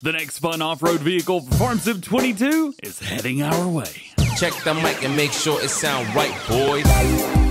The next fun off-road vehicle for Farm Sim 22 is heading our way. Check the mic and make sure it sound right, boys.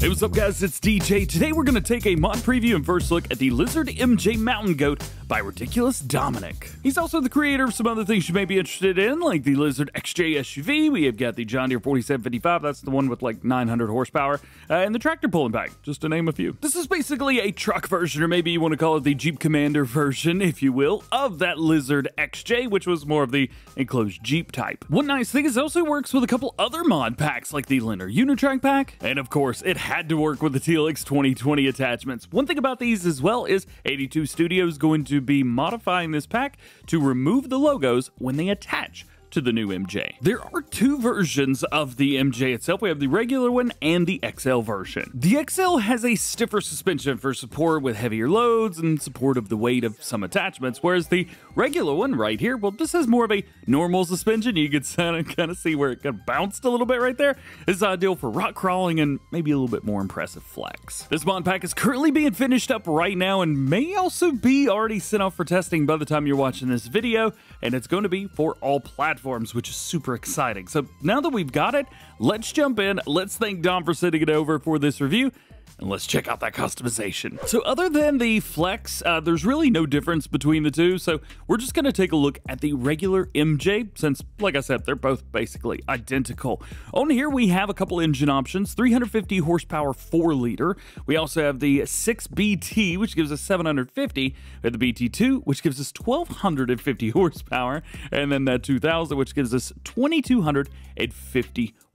Hey, what's up guys? It's DJ. Today we're going to take a mod preview and first look at the Lizard MJ Mountain Goat by Ridiculous Dominick. He's also the creator of some other things you may be interested in, like the Lizard XJ SUV. We have got the John Deere 4755, that's the one with like 900 horsepower, uh, and the tractor pulling back, just to name a few. This is basically a truck version, or maybe you want to call it the Jeep Comanche version, if you will, of that Lizard XJ, which was more of the enclosed Jeep type. One nice thing is it also works with a couple other mod packs, like the Lindner Unitrac pack, and of course, it had to work with the TLX 2020 attachments. One thing about these as well is 82 Studios going to be modifying this pack to remove the logos when they attach to the new MJ. There are two versions of the MJ itself. We have the regular one and the XL version. The XL has a stiffer suspension for support with heavier loads and support of the weight of some attachments, whereas the regular one right here, well, this has more of a normal suspension. You can kind of see where it kind of bounced a little bit right there. Is ideal for rock crawling and maybe a little bit more impressive flex. This mod pack is currently being finished up right now and may also be already sent off for testing by the time you're watching this video, and it's going to be for all platforms platforms, which is super exciting. So now that we've got it, let's jump in. Let's thank Dom for sending it over for this review and let's check out that customization. So other than the Flex, uh, there's really no difference between the two, so we're just going to take a look at the regular MJ, since, like I said, they're both basically identical. On here, we have a couple engine options, 350 horsepower 4-liter. We also have the 6BT, which gives us 750. We have the BT2, which gives us 1250 horsepower, and then that 2000, which gives us 2250 horsepower.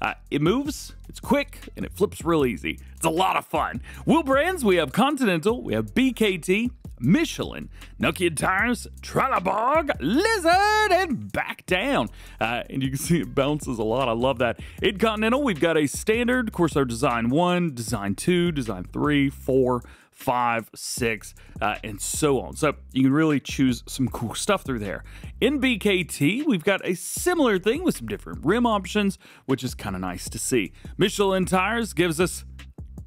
Uh, it moves, it's quick, and it flips real easy. It's a lot of fun. Wheel brands, we have Continental, we have BKT, Michelin, Nokian Tires, Trelleborg, Lizard, and back down. Uh, and you can see it bounces a lot. I love that. In Continental, we've got a standard, of course, our Design 1, Design 2, Design 3, 4, five, six, uh, and so on. So you can really choose some cool stuff through there. In BKT, we've got a similar thing with some different rim options, which is kind of nice to see. Michelin Tires gives us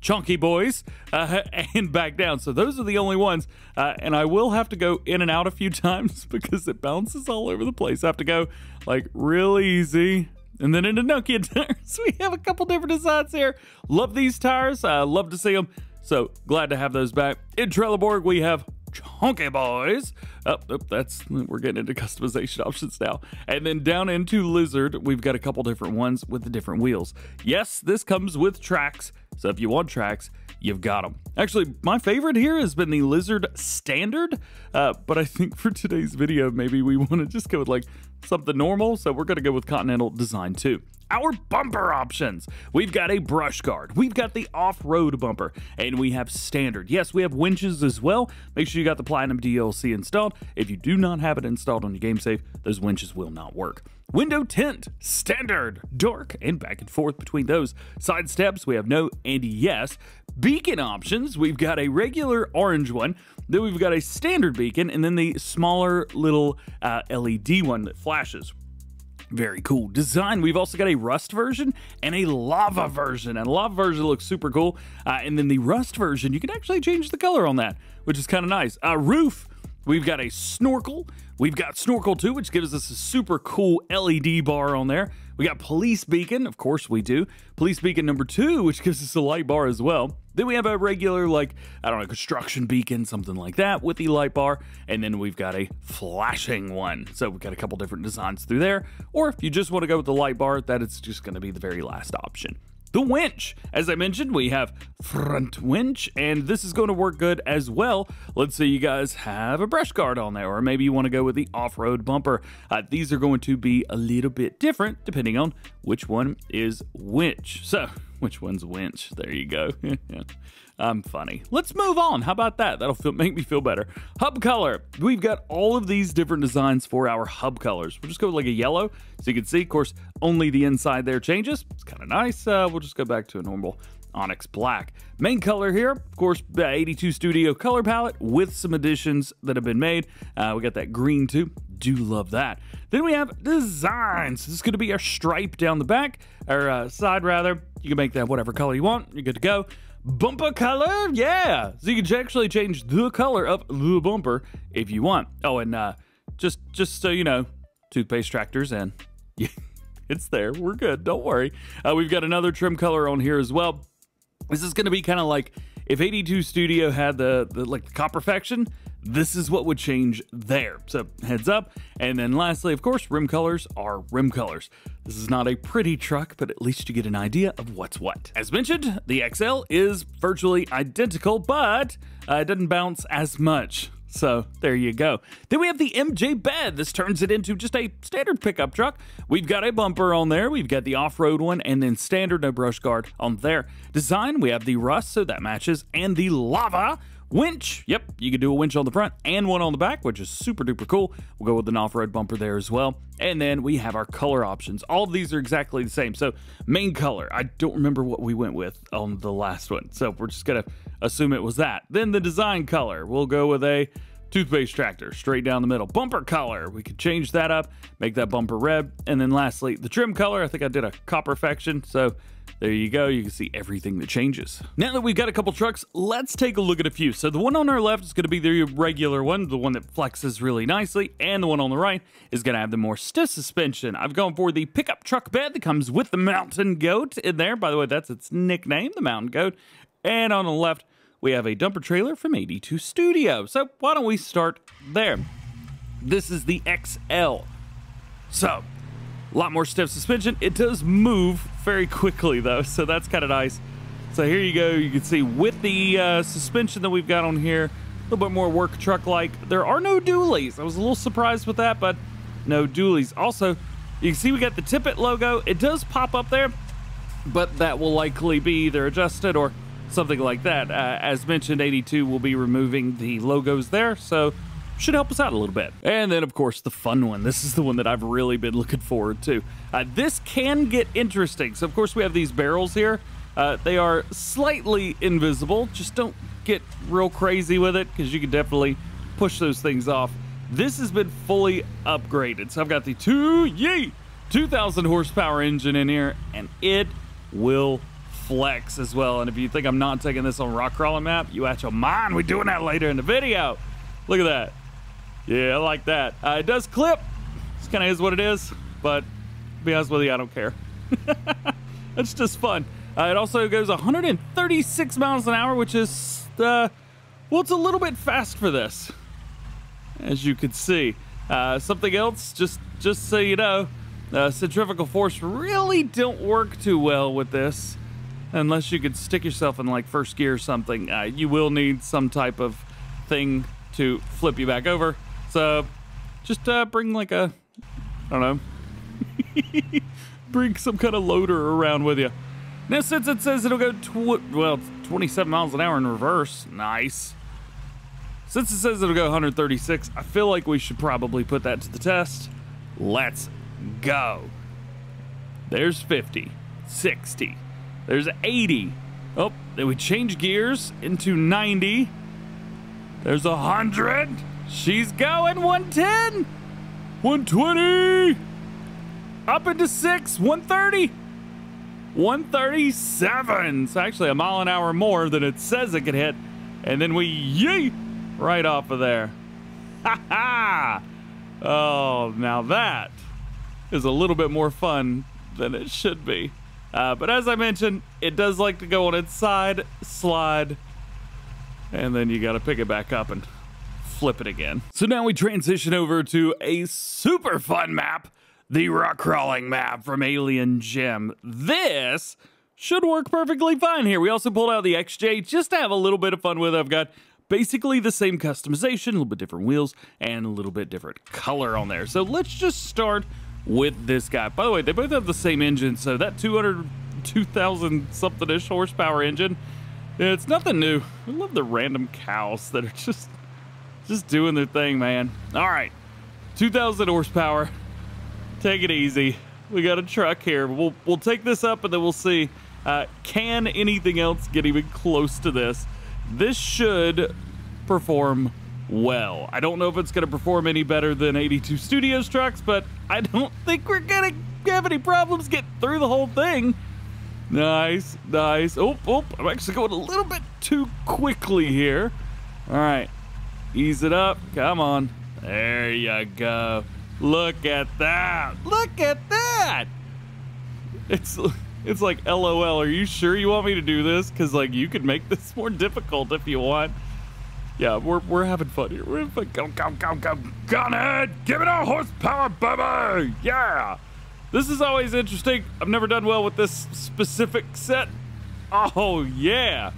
chunky boys uh, and back down. So those are the only ones. Uh, and I will have to go in and out a few times because it bounces all over the place. I have to go like real easy. And then into Nokian tires, we have a couple different designs here. Love these tires. I uh, love to see them. So glad to have those back. In Trelleborg, we have Chunky Boys. Oh, oh, that's we're getting into customization options now. And then down into Lizard, we've got a couple different ones with the different wheels. Yes, this comes with tracks. So if you want tracks, you've got them. Actually, my favorite here has been the Lizard Standard, uh, but I think for today's video, maybe we want to just go with like something normal. So we're going to go with Continental Design 2 our bumper options. We've got a brush guard, we've got the off-road bumper, and we have standard. Yes, we have winches as well. Make sure you got the Platinum DLC installed. If you do not have it installed on your game save, those winches will not work. Window tint, standard, dark, and back and forth between those. Side steps, we have no and yes. Beacon options, we've got a regular orange one, then we've got a standard beacon, and then the smaller little uh, LED one that flashes. Very cool design. We've also got a Rust version and a Lava version. And Lava version looks super cool. Uh, and then the Rust version, you can actually change the color on that, which is kind of nice. Uh, roof, we've got a snorkel. We've got snorkel 2, which gives us a super cool LED bar on there. We got police beacon, of course we do. Police beacon number two, which gives us a light bar as well. Then we have a regular, like, I don't know, construction beacon, something like that with the light bar. And then we've got a flashing one. So we've got a couple different designs through there. Or if you just want to go with the light bar, that is just going to be the very last option the winch. As I mentioned, we have front winch, and this is going to work good as well. Let's say you guys have a brush guard on there, or maybe you want to go with the off-road bumper. Uh, these are going to be a little bit different depending on which one is which. So, which one's winch? There you go. I'm funny. Let's move on. How about that? That'll feel, make me feel better. Hub color. We've got all of these different designs for our hub colors. We'll just go with like a yellow. So you can see, of course, only the inside there changes. It's kind of nice. Uh, we'll just go back to a normal Onyx Black. Main color here, of course, the 82 Studio color palette with some additions that have been made. Uh, we got that green too. Do love that. Then we have designs. This is going to be our stripe down the back, or uh, side rather. You can make that whatever color you want. You're good to go. Bumper color. Yeah, so you can actually change the color of the bumper if you want. Oh, and uh, just just so you know, toothpaste tractors and yeah, it's there. We're good. Don't worry. Uh, we've got another trim color on here as well. This is going to be kind of like if 82 Studio had the, the like the copper faction, this is what would change there. So heads up. And then lastly, of course, rim colors are rim colors. This is not a pretty truck, but at least you get an idea of what's what. As mentioned, the XL is virtually identical, but uh, it doesn't bounce as much. So there you go. Then we have the MJ bed. This turns it into just a standard pickup truck. We've got a bumper on there. We've got the off-road one and then standard no brush guard on there. Design, we have the rust, so that matches, and the lava winch. Yep, you can do a winch on the front and one on the back, which is super duper cool. We'll go with an off-road bumper there as well. And then we have our color options. All of these are exactly the same. So main color, I don't remember what we went with on the last one. So we're just gonna assume it was that. Then the design color, we'll go with a toothpaste tractor straight down the middle. Bumper color, we could change that up, make that bumper red. And then lastly, the trim color, I think I did a copper faction. So there you go. You can see everything that changes. Now that we've got a couple trucks, let's take a look at a few. So the one on our left is going to be the regular one, the one that flexes really nicely, and the one on the right is going to have the more stiff suspension. I've gone for the pickup truck bed that comes with the Mountain Goat in there. By the way, that's its nickname, the Mountain Goat. And on the left, we have a dumper trailer from 82 Studio. So why don't we start there? This is the XL. So a lot more stiff suspension. It does move very quickly though, so that's kind of nice. So here you go. You can see with the uh, suspension that we've got on here, a little bit more work truck-like. There are no dualies. I was a little surprised with that, but no dualies. Also, you can see we got the Tippett logo. It does pop up there, but that will likely be either adjusted or something like that. Uh, as mentioned, 82 will be removing the logos there, so should help us out a little bit. And then, of course, the fun one. This is the one that I've really been looking forward to. Uh, this can get interesting. So, of course, we have these barrels here. Uh, they are slightly invisible. Just don't get real crazy with it because you can definitely push those things off. This has been fully upgraded. So I've got the two, yay, 2,000 horsepower engine in here, and it will flex as well. And if you think I'm not taking this on rock crawling map, you out your mind. We're doing that later in the video. Look at that. Yeah, I like that. Uh, it does clip. This kind of is what it is, but to be honest with you, I don't care. it's just fun. Uh, it also goes 136 miles an hour, which is, uh, well, it's a little bit fast for this, as you can see. Uh, something else, just just so you know, uh, centrifugal force really don't work too well with this, unless you could stick yourself in like first gear or something. Uh, you will need some type of thing to flip you back over. So just uh, bring like a, I don't know, bring some kind of loader around with you. Now, since it says it'll go, tw well, 27 miles an hour in reverse, nice. Since it says it'll go 136, I feel like we should probably put that to the test. Let's go. There's 50, 60, there's 80. Oh, then we change gears into 90. There's 100. She's going 110, 120, up into 6, 130. 137. It's actually a mile an hour more than it says it could hit. And then we yeet right off of there. Ha ha! Oh, now that is a little bit more fun than it should be. Uh, but as I mentioned, it does like to go on its side, slide, and then you got to pick it back up and flip it again. So now we transition over to a super fun map the rock crawling map from Alien Gym. This should work perfectly fine here. We also pulled out the XJ just to have a little bit of fun with. I've got basically the same customization, a little bit different wheels, and a little bit different color on there. So let's just start with this guy. By the way, they both have the same engine, so that 200, 2,000 something-ish horsepower engine, it's nothing new. I love the random cows that are just, just doing their thing, man. All right, 2,000 horsepower, take it easy. We got a truck here. We'll we'll take this up and then we'll see. Uh, can anything else get even close to this? This should perform well. I don't know if it's going to perform any better than 82 Studios trucks, but I don't think we're going to have any problems getting through the whole thing. Nice, nice. Oh, oh, I'm actually going a little bit too quickly here. All right, ease it up. Come on. There you go. Look at that. Look at that. It's it's like LOL. Are you sure you want me to do this? Because like you could make this more difficult if you want. Yeah, we're we're having fun here. We're having fun. Go go go go. Gunhead, give it a horsepower, baby. Yeah. This is always interesting. I've never done well with this specific set. Oh yeah.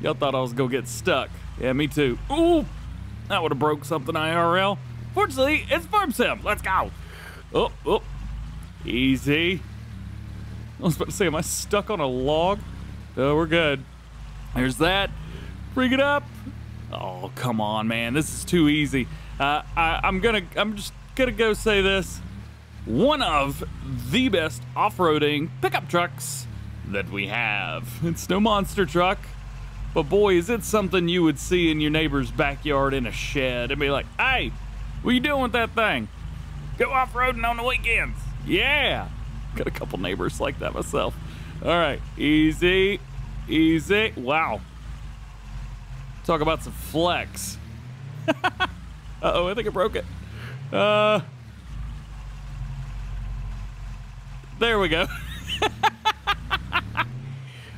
Y'all thought I was gonna get stuck. Yeah, me too. Ooh, that would have broke something IRL. Fortunately, it's Farm Sim. Let's go. Oh, oh. Easy. I was about to say, am I stuck on a log? Oh, we're good. There's that. Bring it up. Oh, come on, man. This is too easy. Uh, I, I'm gonna, I'm just gonna go say this. One of the best off-roading pickup trucks that we have. It's no monster truck, but boy, is it something you would see in your neighbor's backyard in a shed and be like, hey, what you doing with that thing? Go off-roading on the weekends. Yeah. Got a couple neighbors like that myself. All right, easy, easy. Wow. Talk about some flex. Uh-oh, I think I broke it. Uh, there we go.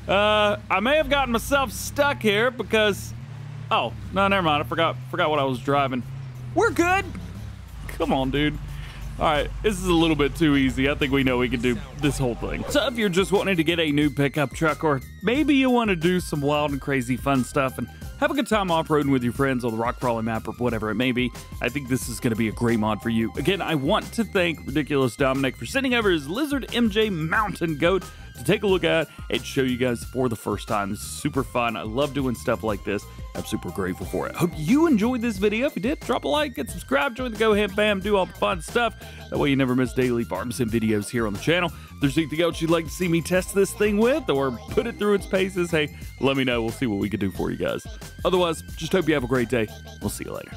uh, I may have gotten myself stuck here because, oh, no, never mind. I forgot, forgot what I was driving. We're good. Come on, dude. All right, this is a little bit too easy. I think we know we can do this whole thing. So if you're just wanting to get a new pickup truck or maybe you want to do some wild and crazy fun stuff and have a good time off-roading with your friends on the rock crawling map or whatever it may be, I think this is going to be a great mod for you. Again, I want to thank Ridiculous Dominick for sending over his Lizard MJ Mountain Goat to take a look at and show you guys for the first time. This is super fun. I love doing stuff like this. I'm super grateful for it. Hope you enjoyed this video. If you did, drop a like, get subscribed, join the Go Ham Fam, do all the fun stuff. That way you never miss daily farm sim videos here on the channel. If there's anything else you'd like to see me test this thing with or put it through its paces, hey, let me know. We'll see what we can do for you guys. Otherwise, just hope you have a great day. We'll see you later.